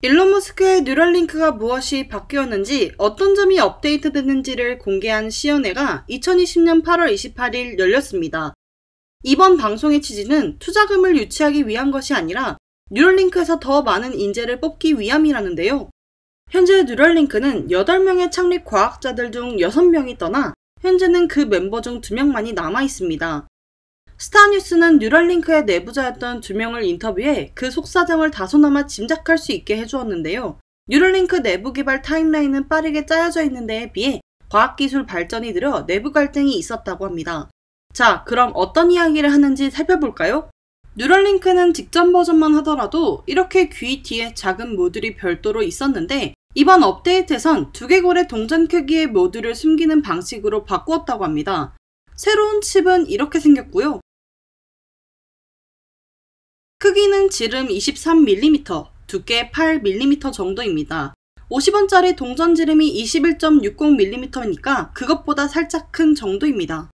일론 머스크의 뉴럴링크가 무엇이 바뀌었는지 어떤 점이 업데이트됐는지를 공개한 시연회가 2020년 8월 28일 열렸습니다. 이번 방송의 취지는 투자금을 유치하기 위한 것이 아니라 뉴럴링크에서 더 많은 인재를 뽑기 위함이라는데요. 현재 뉴럴링크는 8명의 창립 과학자들 중 6명이 떠나 현재는 그 멤버 중 2명만이 남아 있습니다. 스탯뉴스는 뉴럴링크의 내부자였던 두 명을 인터뷰해 그 속사정을 다소나마 짐작할 수 있게 해주었는데요. 뉴럴링크 내부 개발 타임라인은 빠르게 짜여져 있는 데에 비해 과학기술 발전이 느려 내부 갈등이 있었다고 합니다. 자, 그럼 어떤 이야기를 하는지 살펴볼까요? 뉴럴링크는 직전 버전만 하더라도 이렇게 귀 뒤에 작은 모듈이 별도로 있었는데 이번 업데이트에선 두개골에 동전 크기의 모듈을 숨기는 방식으로 바꾸었다고 합니다. 새로운 칩은 이렇게 생겼고요. 크기는 지름 23mm, 두께 8mm 정도입니다. 50원짜리 동전 지름이 21.60mm니까 그것보다 살짝 큰 정도입니다.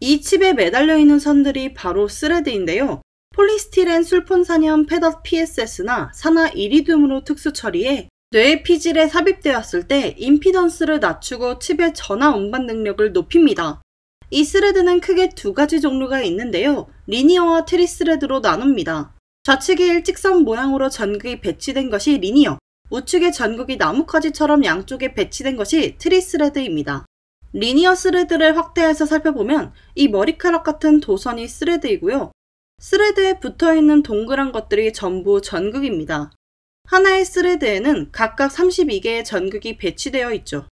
이 칩에 매달려 있는 선들이 바로 thread인데요. 폴리스티렌 술폰산염 PEDOT PSS나 산화 이리듐으로 특수 처리해 뇌의 피질에 삽입되었을 때 임피던스를 낮추고 칩의 전하 운반 능력을 높입니다. 이 thread는 크게 두 가지 종류가 있는데요. linear와 tree thread로 나눕니다. 좌측에 일직선 모양으로 전극이 배치된 것이 linear, 우측에 전극이 나뭇가지처럼 양쪽에 배치된 것이 tree thread입니다. linear thread를 확대해서 살펴보면 이 머리카락 같은 도선이 thread이고요. thread에 붙어 있는 동그란 것들이 전부 전극입니다. 하나의 thread에는 각각 32개의 전극이 배치되어 있죠.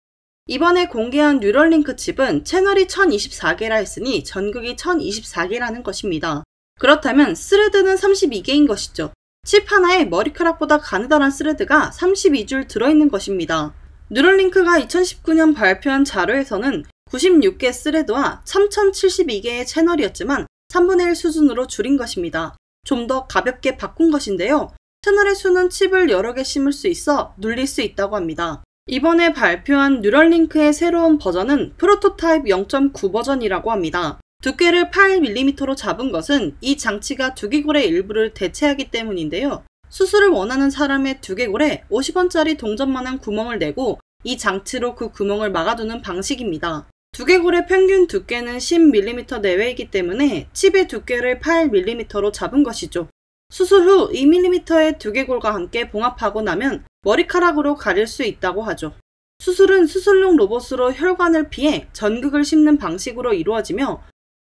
이번에 공개한 뉴럴링크 칩은 채널이 1024개라 했으니 전극이 1024개라는 것입니다. 그렇다면 thread는 32개인 것이죠. 칩 하나에 머리카락보다 가느다란 thread가 32줄 들어있는 것입니다. 뉴럴링크가 2019년 발표한 자료에서는 96개 thread와 3072개의 채널이었지만 3분의 1 수준으로 줄인 것입니다. 좀 더 가볍게 바꾼 것인데요. 채널의 수는 칩을 여러 개 심을 수 있어 늘릴 수 있다고 합니다. 이번에 발표한 뉴럴링크의 새로운 버전은 프로토타입 0.9 버전이라고 합니다. 두께를 8mm로 잡은 것은 이 장치가 두개골의 일부를 대체하기 때문인데요. 수술을 원하는 사람의 두개골에 50원짜리 동전만한 구멍을 내고 이 장치로 그 구멍을 막아두는 방식입니다. 두개골의 평균 두께는 10mm 내외이기 때문에 칩의 두께를 8mm로 잡은 것이죠. 수술 후 2mm의 두개골과 함께 봉합하고 나면 머리카락으로 가릴 수 있다고 하죠. 수술은 수술용 로봇으로 혈관을 피해 전극을 심는 방식으로 이루어지며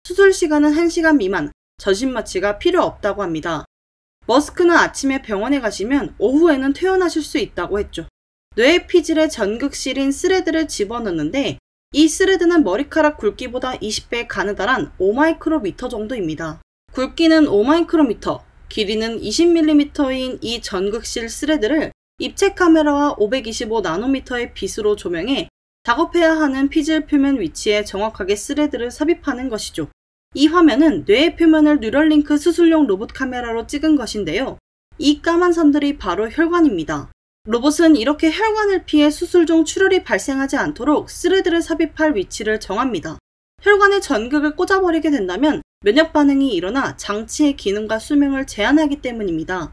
수술 시간은 1시간 미만, 전신 마취가 필요 없다고 합니다. 머스크는 아침에 병원에 가시면 오후에는 퇴원하실 수 있다고 했죠. 뇌의 피질에 전극실인 thread를 집어넣는데 이 thread는 머리카락 굵기보다 20배 가느다란 5마이크로미터 정도입니다. 굵기는 5마이크로미터, 길이는 20mm인 이 전극실 thread를 입체 카메라와 525 나노미터의 빛으로 조명해 작업해야 하는 피질 표면 위치에 정확하게 thread를 삽입하는 것이죠. 이 화면은 뇌의 표면을 뉴럴링크 수술용 로봇 카메라로 찍은 것인데요. 이 까만 선들이 바로 혈관입니다. 로봇은 이렇게 혈관을 피해 수술 중 출혈이 발생하지 않도록 thread를 삽입할 위치를 정합니다. 혈관에 전극을 꽂아버리게 된다면 면역 반응이 일어나 장치의 기능과 수명을 제한하기 때문입니다.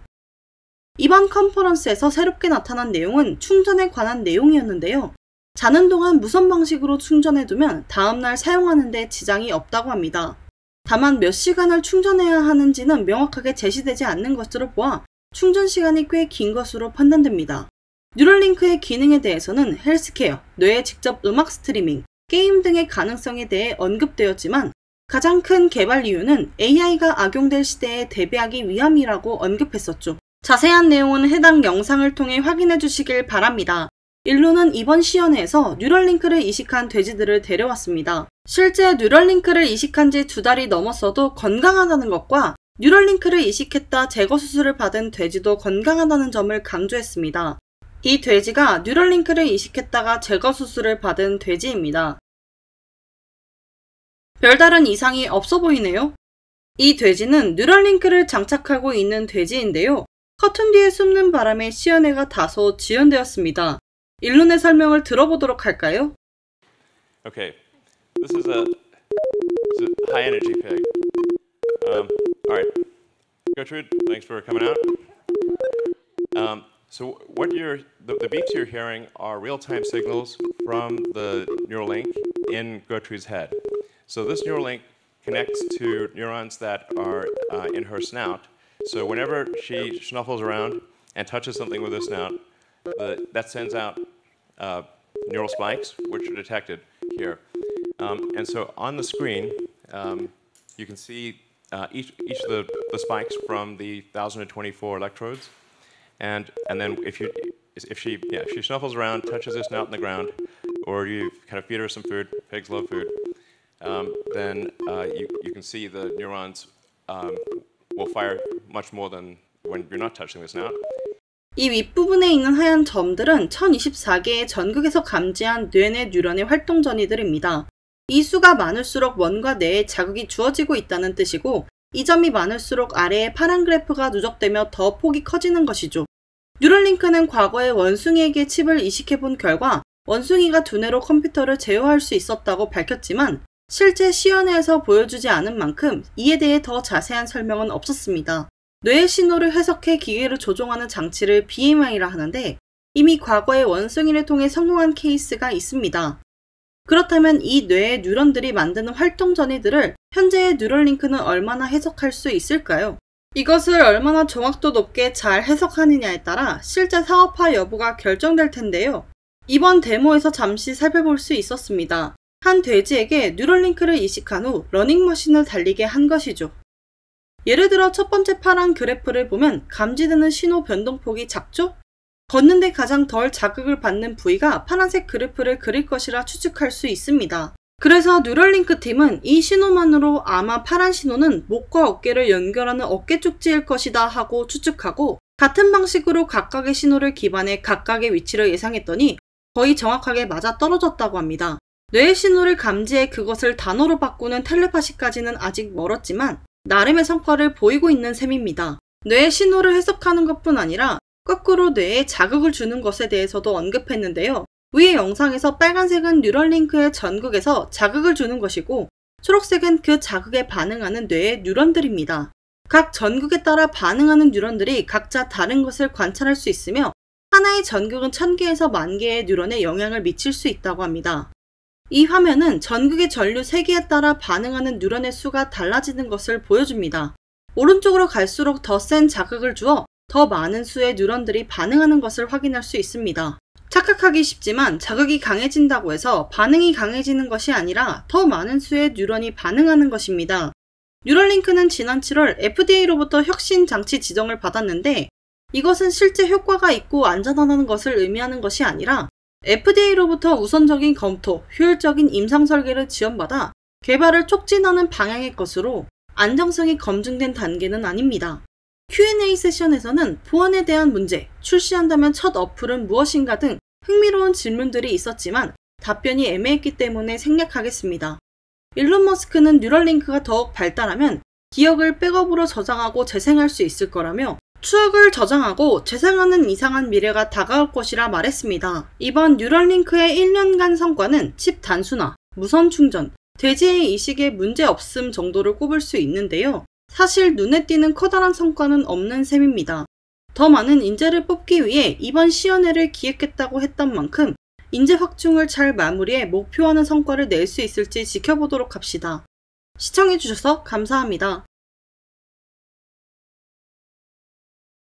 이번 컨퍼런스에서 새롭게 나타난 내용은 충전에 관한 내용이었는데요. 자는 동안 무선 방식으로 충전해두면 다음날 사용하는데 지장이 없다고 합니다. 다만 몇 시간을 충전해야 하는지는 명확하게 제시되지 않는 것으로 보아 충전 시간이 꽤 긴 것으로 판단됩니다. 뉴럴링크의 기능에 대해서는 헬스케어, 뇌에 직접 음악 스트리밍, 게임 등의 가능성에 대해 언급되었지만 가장 큰 개발 이유는 AI가 악용될 시대에 대비하기 위함이라고 언급했었죠. 자세한 내용은 해당 영상을 통해 확인해 주시길 바랍니다. 일론은 이번 시연회에서 뉴럴링크를 이식한 돼지들을 데려왔습니다. 실제 뉴럴링크를 이식한 지 두 달이 넘었어도 건강하다는 것과 뉴럴링크를 이식했다 제거 수술을 받은 돼지도 건강하다는 점을 강조했습니다. 이 돼지가 뉴럴링크를 이식했다가 제거 수술을 받은 돼지입니다. 별다른 이상이 없어 보이네요. 이 돼지는 뉴럴링크를 장착하고 있는 돼지인데요. 커튼 뒤에 숨는 바람에 시연회가 다소 지연되었습니다. 일론의 설명을 들어보도록 할까요? Okay, this is a, this is a high energy pig. Um, all right, Gertrude, thanks for coming out. Um, So what you're the, the beeps you're hearing are real-time signals from the neural link in Gertrude's head. So this neural link connects to neurons that are uh, in her snout. So whenever she snuffles around and touches something with her snout, the, that sends out uh, neural spikes, which are detected here. Um, and so on the screen, um, you can see uh, each, each of the, the spikes from the 1,024 electrodes. And, and then if, you, if, she, yeah, if she snuffles around, touches this snout in the ground, or you kind of feed her some food, pigs love food, um, then uh, you, you can see the neurons um, will fire much more than when you're not touching this snout. 이 윗부분에 있는 하얀 점들은 1024개의 전극에서 감지한 뇌내 뉴런의 활동 전이들입니다. 이 수가 많을수록 뭔가 뇌에 자극이 주어지고 있다는 뜻이고 이 점이 많을수록 아래에 파란 그래프가 누적되며 더 폭이 커지는 것이죠. 뉴럴링크는 과거에 원숭이에게 칩을 이식해 본 결과 원숭이가 두뇌로 컴퓨터를 제어할 수 있었다고 밝혔지만 실제 시연회에서 보여주지 않은 만큼 이에 대해 더 자세한 설명은 없었습니다. 뇌의 신호를 해석해 기계를 조종하는 장치를 BMI라 하는데 이미 과거에 원숭이를 통해 성공한 케이스가 있습니다. 그렇다면 이 뇌의 뉴런들이 만드는 활동 전위들을 현재의 뉴럴링크는 얼마나 해석할 수 있을까요? 이것을 얼마나 정확도 높게 잘 해석하느냐에 따라 실제 사업화 여부가 결정될 텐데요. 이번 데모에서 잠시 살펴볼 수 있었습니다. 한 돼지에게 뉴럴링크를 이식한 후 러닝머신을 달리게 한 것이죠. 예를 들어 첫 번째 파란 그래프를 보면 감지되는 신호 변동폭이 작죠? 걷는데 가장 덜 자극을 받는 부위가 파란색 그래프를 그릴 것이라 추측할 수 있습니다. 그래서 뉴럴링크 팀은 이 신호만으로 아마 파란 신호는 목과 어깨를 연결하는 어깨 죽지일 것이다 하고 추측하고 같은 방식으로 각각의 신호를 기반해 각각의 위치를 예상했더니 거의 정확하게 맞아 떨어졌다고 합니다. 뇌의 신호를 감지해 그것을 단어로 바꾸는 텔레파시까지는 아직 멀었지만 나름의 성과를 보이고 있는 셈입니다. 뇌의 신호를 해석하는 것뿐 아니라 거꾸로 뇌에 자극을 주는 것에 대해서도 언급했는데요. 위의 영상에서 빨간색은 뉴럴링크의 전극에서 자극을 주는 것이고 초록색은 그 자극에 반응하는 뇌의 뉴런들입니다. 각 전극에 따라 반응하는 뉴런들이 각자 다른 것을 관찰할 수 있으며 하나의 전극은 1000개에서 만 개의 뉴런에 영향을 미칠 수 있다고 합니다. 이 화면은 전극의 전류 세기에 따라 반응하는 뉴런의 수가 달라지는 것을 보여줍니다. 오른쪽으로 갈수록 더 센 자극을 주어 더 많은 수의 뉴런들이 반응하는 것을 확인할 수 있습니다. 착각하기 쉽지만 자극이 강해진다고 해서 반응이 강해지는 것이 아니라 더 많은 수의 뉴런이 반응하는 것입니다. 뉴럴링크는 지난 7월 FDA로부터 혁신 장치 지정을 받았는데 이것은 실제 효과가 있고 안전하다는 것을 의미하는 것이 아니라 FDA로부터 우선적인 검토, 효율적인 임상 설계를 지원받아 개발을 촉진하는 방향의 것으로 안정성이 검증된 단계는 아닙니다. Q&A 세션에서는 보안에 대한 문제, 출시한다면 첫 어플은 무엇인가 등 흥미로운 질문들이 있었지만 답변이 애매했기 때문에 생략하겠습니다. 일론 머스크는 뉴럴링크가 더욱 발달하면 기억을 백업으로 저장하고 재생할 수 있을 거라며 추억을 저장하고 재생하는 이상한 미래가 다가올 것이라 말했습니다. 이번 뉴럴링크의 1년간 성과는 칩 단순화, 무선 충전, 돼지의 이식에 문제 없음 정도를 꼽을 수 있는데요. 사실 눈에 띄는 커다란 성과는 없는 셈입니다. 더 많은 인재를 뽑기 위해 이번 시연회를 기획했다고 했던 만큼 인재 확충을 잘 마무리해 목표하는 성과를 낼 수 있을지 지켜보도록 합시다. 시청해주셔서 감사합니다.